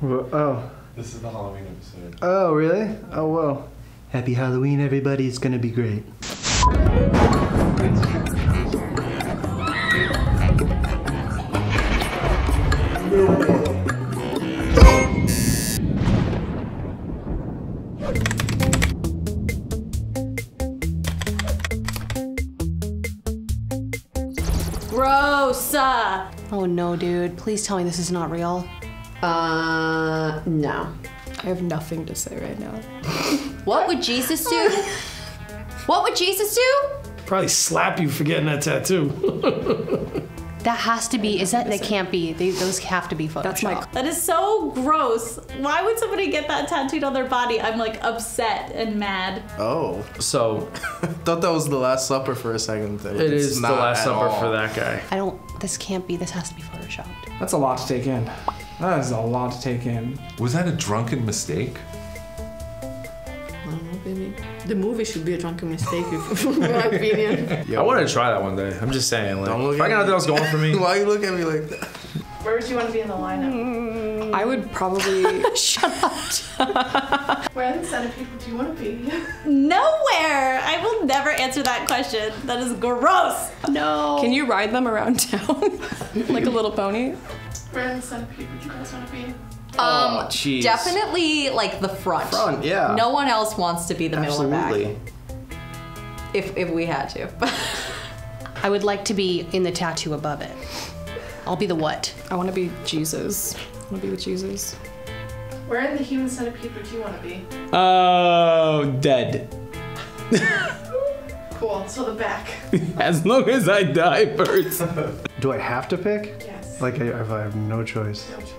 Wha- Oh. This is the Halloween episode. Oh, really? Oh, well. Happy Halloween, everybody. It's gonna be great. Gross. Oh no, dude. Please tell me this is not real. Uh, no. I have nothing to say right now. What would Jesus do? what would Jesus do? Probably slap you for getting that tattoo. That has to be. Is that? That can't be. They, those have to be photoshopped. That's my That is so gross. Why would somebody get that tattooed on their body? I'm like upset and mad. Oh, so thought that was the Last Supper for a second. There. it It's is the last supper all. for that guy. I don't. This can't be. This has to be photoshopped. That's a lot to take in. That is a lot to take in. Was that a drunken mistake? I don't know, baby. The movie should be a drunken mistake, if, in my opinion. I want to try that one day. I'm just saying, like, Don't look if I at got nothing me. else going for me, Why you look at me like that? Where would you want to be in the lineup? I would probably Shut up. Where in the centipede would you want to be? Nowhere. I will never answer that question. That is gross. No. Can you ride them around town like a little pony? Where in the centipede would you guys want to be? Um, Oh, definitely like the front. Front, yeah. No one else wants to be the middle or Absolutely. back. If if we had to. I would like to be in the tattoo above it. I'll be the what? I want to be Jesus. I want to be with Jesus. Where in the human centipede would you want to be? Oh, dead. Cool. So the back. As long as I die first. Do I have to pick? Yes. Like, I, I have no choice. No choice.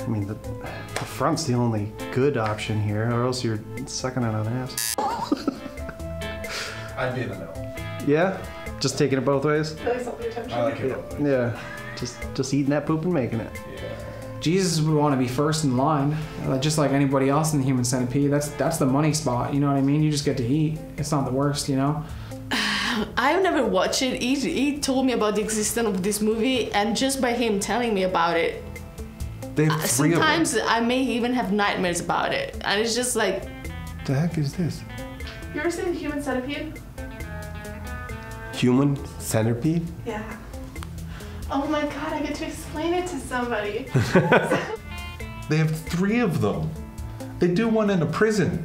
I mean, the, the front's the only good option here, or else you're sucking on an ass. I'd be in the middle. Yeah? Just taking it both ways? Really something attention. I like it both ways. Yeah. Just, just eating that poop and making it. Jesus would want to be first in line, uh, just like anybody else in the human centipede. That's that's the money spot. You know what I mean? You just get to eat. It's not the worst, you know. I've never watched it. He, he told me about the existence of this movie, and just by him telling me about it, They have uh, three sometimes I may even have nightmares about it. And it's just like, The heck is this? You ever seen the human centipede? Human centipede? Yeah. Oh my god, I get to explain it to somebody. They have three of them. They do one in a prison.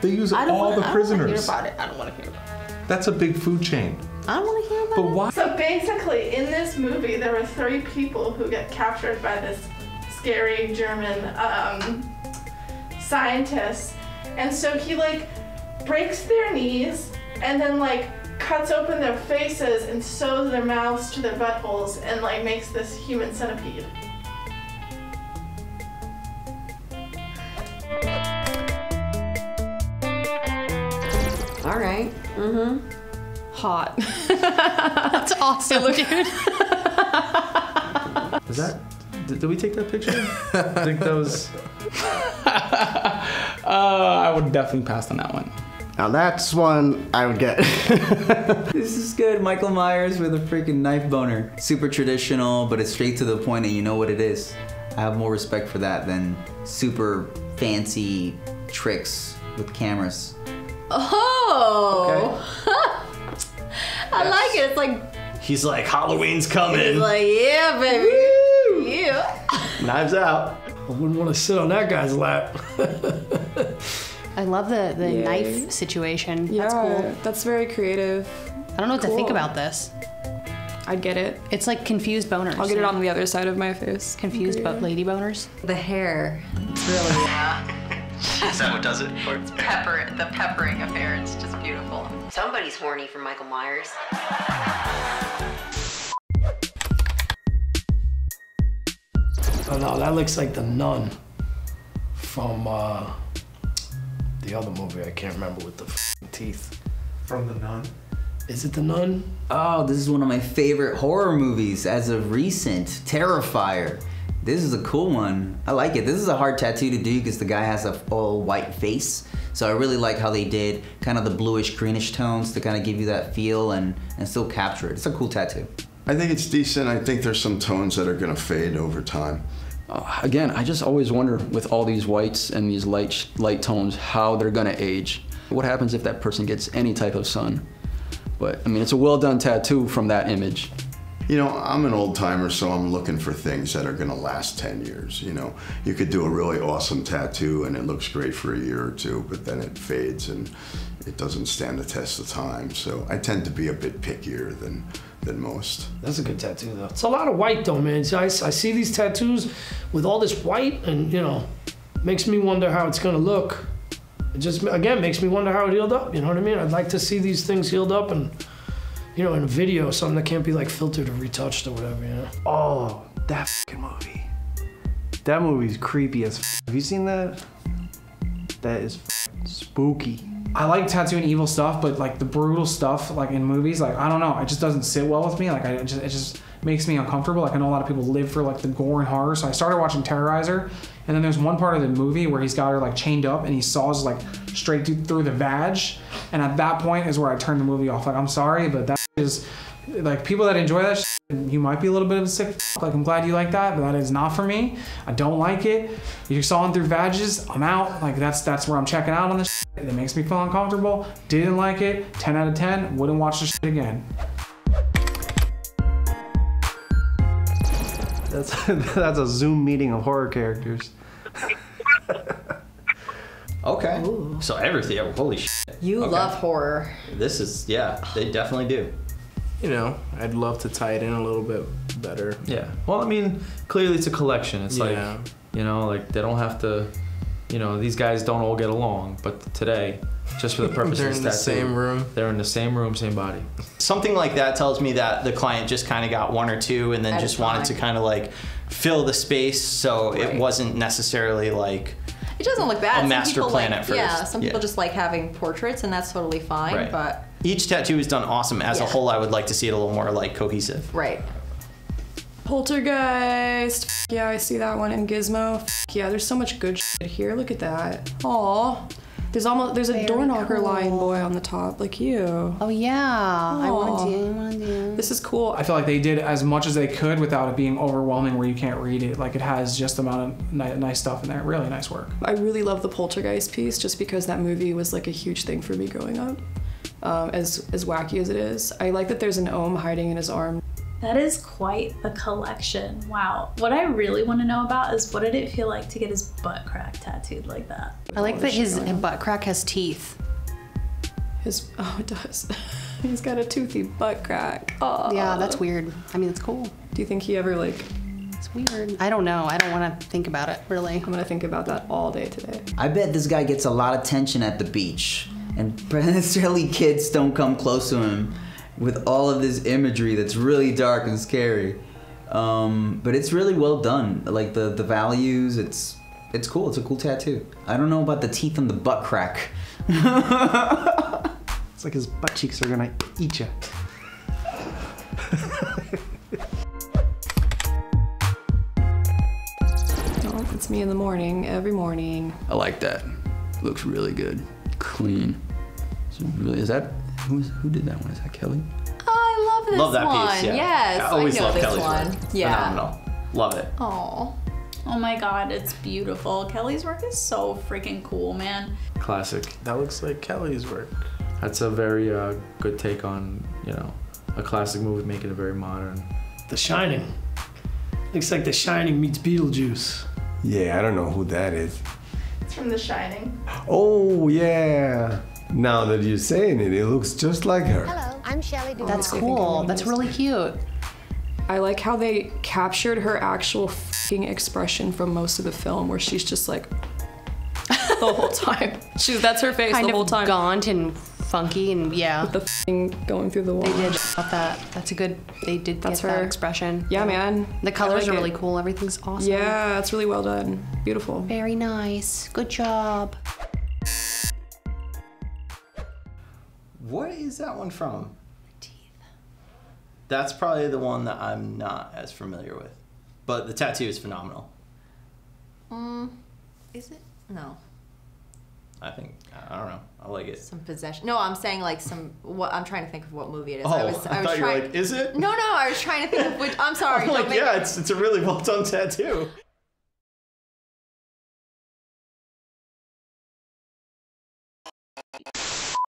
They use all the prisoners. I don't all want the to hear prisoners. about it. I don't want to hear about it. That's a big food chain. I don't want to hear about But it. why? so basically, in this movie, there were three people who get captured by this scary German um, scientist. And so he like breaks their knees and then like cuts open their faces and sews their mouths to their buttholes and like makes this human centipede. All right. Mm-hmm. Hot. That's awesome, dude. is that? Did, did we take that picture? I think that was. Uh, I would definitely pass on that one. Now that's one I would get. This is good. Michael Myers with a freaking knife boner. Super traditional, but it's straight to the point and you know what it is. I have more respect for that than super fancy tricks with cameras. Oh. I like it. It's like He's like, Halloween's coming. it's like yeah, baby. Woo! Yeah. Knives out. I wouldn't want to sit on that guy's lap. I love the the Yay. knife situation. Yeah, That's cool. That's very creative. I don't know what to think about this. I'd get it. It's like confused boners. I'll get it on the other side of my face. confused bo- lady boners. The hair. It's really Is that what does it? pepper. The peppering affair. It's just beautiful. Somebody's horny for Michael Myers. Oh no, that looks like the nun from uh, the other movie. I can't remember with the teeth. From the nun. Is it the nun? Oh, this is one of my favorite horror movies as of recent. Terrifier. This is a cool one. I like it. This is a hard tattoo to do because the guy has a all white face. So I really like how they did kind of the bluish greenish tones to kind of give you that feel and, and still capture it. It's a cool tattoo. I think it's decent. I think there's some tones that are gonna fade over time. Uh, again, I just always wonder with all these whites and these light light tones how they're gonna age. What happens if that person gets any type of sun? But I mean, it's a well done tattoo from that image. You know, I'm an old timer, so I'm looking for things that are gonna last 10 years. You know, you could do a really awesome tattoo and it looks great for a year or two, but then it fades and it doesn't stand the test of time. So I tend to be a bit pickier than, than most. That's a good tattoo, though. It's a lot of white, though, man. I, I see these tattoos with all this white, and you know, makes me wonder how it's gonna look. It just again makes me wonder how it healed up. You know what I mean? I'd like to see these things healed up, and you know, in a video, something that can't be like filtered or retouched or whatever. You know? Oh, that movie. That movie's creepy as. F- Have you seen that? That is spooky. I like tattooing evil stuff, but like the brutal stuff, like in movies, like I don't know, it just doesn't sit well with me. Like I it just, it just makes me uncomfortable. Like I know a lot of people live for like the gore and horror, so I started watching Terrifier, and then there's one part of the movie where he's got her like chained up and he saws like straight through the vag, and at that point is where I turned the movie off. Like I'm sorry, but that is like people that enjoy that. Shit, you might be a little bit of a sick. Like I'm glad you like that, but that is not for me. I don't like it. You're sawing through vages. I'm out. Like that's that's where I'm checking out on this. Shit. It makes me feel uncomfortable. Didn't like it. 10 out of 10. Wouldn't watch this shit again. That's that's a Zoom meeting of horror characters. Okay. So everything. Holy shit. You Okay. love horror. This is yeah. They definitely do. You know, I'd love to tie it in a little bit better. Yeah. Well, I mean, clearly it's a collection. It's Yeah. like, you know, like they don't have to, you know, these guys don't all get along, but today, just for the purpose They're of in the tattoo, same room. They're in the same room, same body. Something like that tells me that the client just kind of got one or two and then At a just wanted to kind of like fill the space so it wasn't necessarily like It doesn't look bad. A Some master people plan like, at first. Yeah, some people Yeah. just like having portraits, and that's totally fine. Right. But each tattoo is done awesome. As a whole, I would like to see it a little more like cohesive. right. Poltergeist. F- Yeah, I see that one. And Gizmo. F- Yeah, there's so much good shit here. Look at that. Aw. There's almost there's a Very door knocker cool. lion boy on the top, like you. Oh yeah, I want to do. I want to. This is cool. I feel like they did as much as they could without it being overwhelming where you can't read it. Like it has just the amount of ni- nice stuff in there. Really nice work. I really love the Poltergeist piece just because that movie was like a huge thing for me growing up. Um, as as wacky as it is, I like that there's an ohm hiding in his arm. That is quite the collection. Wow. What I really want to know about is what did it feel like to get his butt crack tattooed like that? I like that his butt crack has teeth. His oh it does. He's got a toothy butt crack. Oh Yeah, that's weird. I mean, it's cool. Do you think he ever like? It's weird. I don't know. I don't want to think about it really. I'm gonna think about that all day today. I bet this guy gets a lot of attention at the beach, and necessarily kids don't come close to him with all of this imagery that's really dark and scary. Um, but it's really well done. Like the the values, it's it's cool. It's a cool tattoo. I don't know about the teeth and the butt crack. It's like his butt cheeks are gonna eat you. It's me in the morning, every morning. I like that. Looks really good. Clean. It's really, is that who, is, who did that one? Is that Kelly? Oh, I love this Love that one. piece. Yeah. Yes, I always know love this Kelly's one. work. Yeah. Phenomenal. Love it. Oh. Oh my god, it's beautiful. Kelly's work is so freaking cool, man. Classic. That looks like Kelly's work. That's a very uh, good take on, you know, a classic movie making it very modern. The Shining. Looks like The Shining meets Beetlejuice. Yeah, I don't know who that is. It's from The Shining. Oh, yeah. Now that you're saying it, it looks just like her. Hello, I'm Shelly. That's cool. That's really cute. I like how they captured her actual fing expression from most of the film, where she's just like the whole time. She's that's her face Kind the whole time. gaunt and funky and yeah. With the fing going through the wall. They did about that. That's a good. They did That's get that expression. Yeah, man. The colors like are really cool. Everything's awesome. Yeah, it's really well done. Beautiful. Very nice. Good job. What is that one from? Teeth. That's probably the one that I'm not as familiar with. But the tattoo is phenomenal. Mm, is it? No. I think I don't know. I like it. Some possession. No, I'm saying like some. What I'm trying to think of what movie it is. Oh, I was. I was thought you were trying, like, is it? No, no. I was trying to think of which. I'm sorry. I'm like, yeah, it's it's a really well done tattoo.